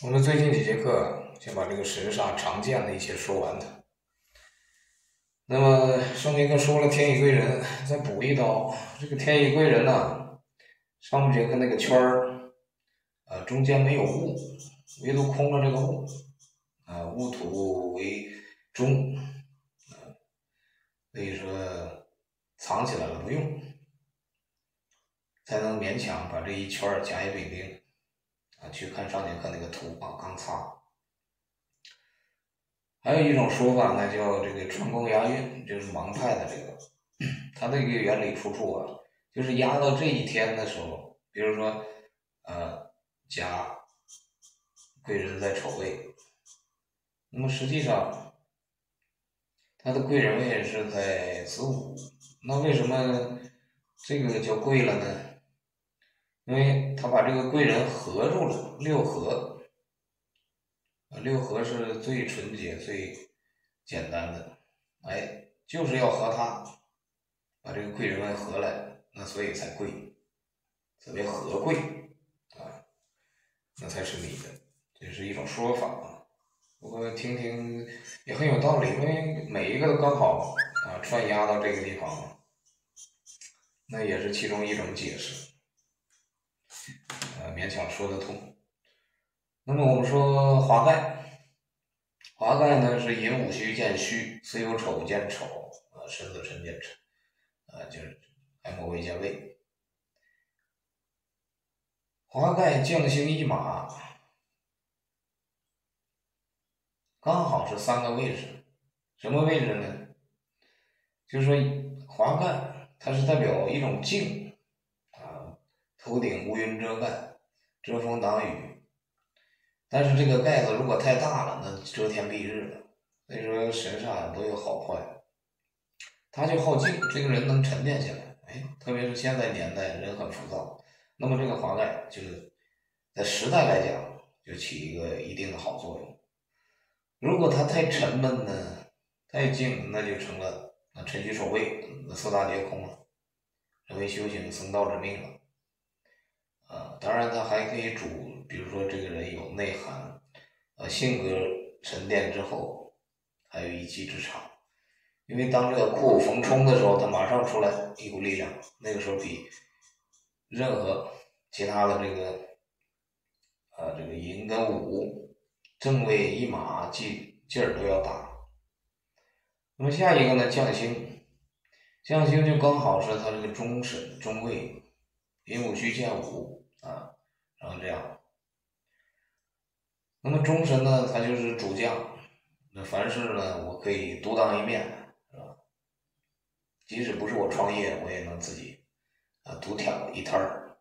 我们最近几节课先把这个神煞常见的一些说完它。那么上节课说了天乙贵人，再补一刀。这个天乙贵人呢，上节课那个圈儿，呃，中间没有物，唯独空了这个物，啊，戊土为中，啊，所以说藏起来了不用，才能勉强把这一圈儿甲乙丙丁。啊，去看上节课那个图啊，刚擦。还有一种说法呢，叫这个穿宫押韵，就是盲派的这个，它的一个原理出处啊，就是压到这一天的时候，比如说，呃，甲贵人在丑位，那么实际上他的贵人位是在子午，那为什么这个叫贵了呢？因为他把这个贵人合住了，六合，六合是最纯洁、最简单的，哎，就是要和他把这个贵人们合来，那所以才贵，所谓合贵，啊，那才是你的，这是一种说法。不过听听也很有道理，因为每一个都刚好啊串压到这个地方，那也是其中一种解释。呃，勉强说得通。那么我们说华盖，华盖呢是寅午戌见戌，巳酉丑见丑，啊，申子辰见辰，啊，就是亥卯未见未。华盖将星一马，刚好是三个位置，什么位置呢？就是说华盖它是代表一种静。啊头顶乌云遮盖，遮风挡雨。但是这个盖子如果太大了，那遮天蔽日了。所以说神煞都有好坏，他就好静，这个人能沉淀下来。哎，特别是现在年代人很浮躁，那么这个华盖就是在时代来讲就起一个一定的好作用。如果他太沉闷呢，太静，那就成了那辰戌丑未四大皆空了，成为修行僧道之命了。啊，当然他还可以主，比如说这个人有内涵，呃，性格沉淀之后，还有一技之长。因为当这个库逢冲的时候，他马上出来一股力量，那个时候比任何其他的这个，呃，这个寅跟午正位一马劲劲儿都要大。那么下一个呢，将星，将星就刚好是他这个中神中位，寅午戌见午。啊，然后这样，那么中神呢，他就是主将，那凡事呢，我可以独当一面，是吧？即使不是我创业，我也能自己啊独挑一摊儿，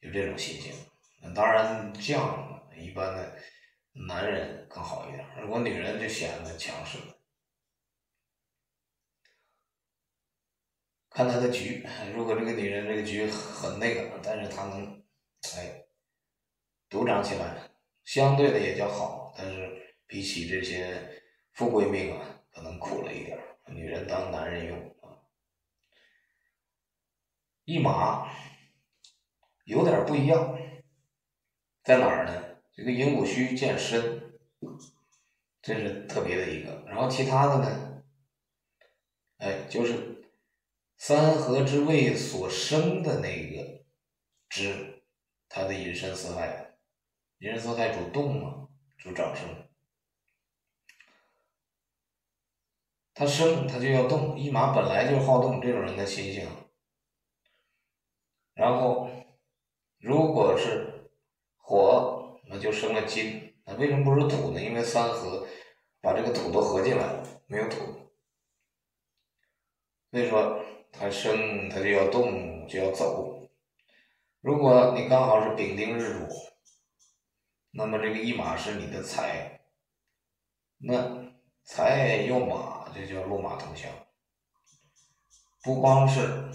就这种心情。那当然，将一般的男人更好一点，如果女人就显得强势了。看他的局，如果这个女人这个局很那个，但是她能，哎，独掌起来，相对的也较好，但是比起这些富贵命啊，可能苦了一点女人当男人用啊，一马有点不一样，在哪儿呢？这个寅午戌见身，这是特别的一个，然后其他的呢，哎，就是。三合之位所生的那个支，它的隐身四害，隐身四害主动嘛，主长生。他生他就要动，一马本来就好动，这种人的心性。然后，如果是火，那就生了金。那为什么不是土呢？因为三合把这个土都合进来了，没有土。所以说。它生，它就要动，就要走。如果你刚好是丙丁日主，那么这个一马是你的财，那财又马，这叫落马同乡。不光是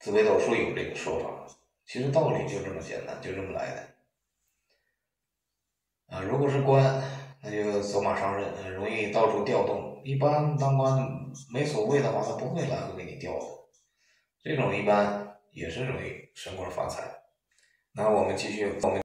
紫微斗数有这个说法，其实道理就这么简单，就这么来的。啊，如果是官。那就走马上任，容易到处调动。一般当官没所谓的话，他不会来回给你调的。这种一般也是容易升官发财。那我们继续我们。